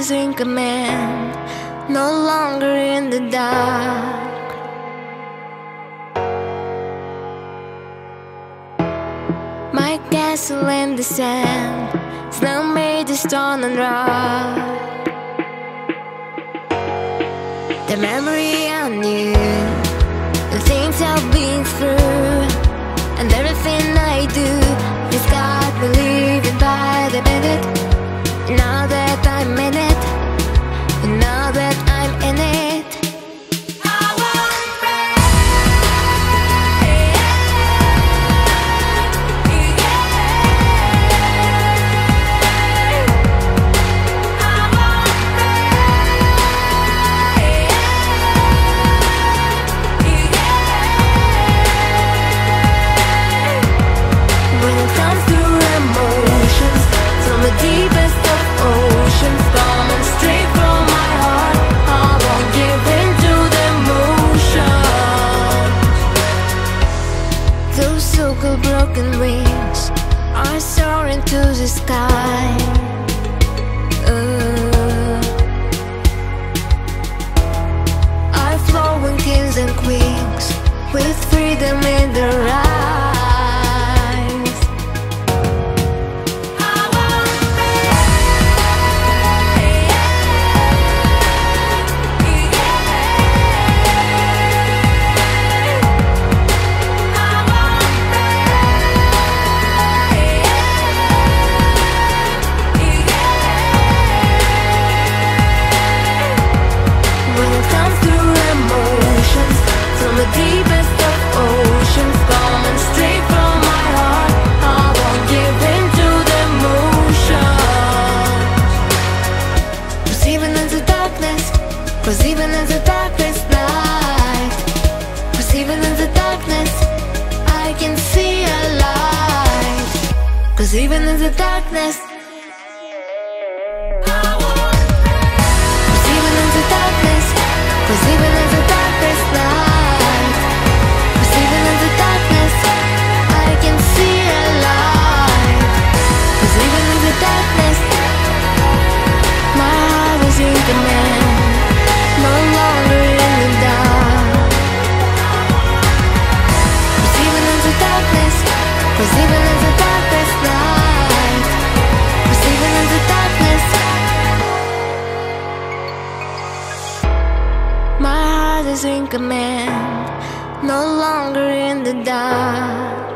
is in command, no longer in the dark. My castle in the sand, snow made of stone and rock. The memory I knew, broken wings are soaring to the sky. Uh, are flowing kings and queens with freedom in their eyes. Emotions, from the deepest of oceans, coming straight from my heart, I won't give in to the emotions. 'Cause even in the darkness, 'cause even in the darkest night, 'cause even in the darkness, I can see a light. 'Cause even in the darkness. Cause even in the is in command, no longer in the dark.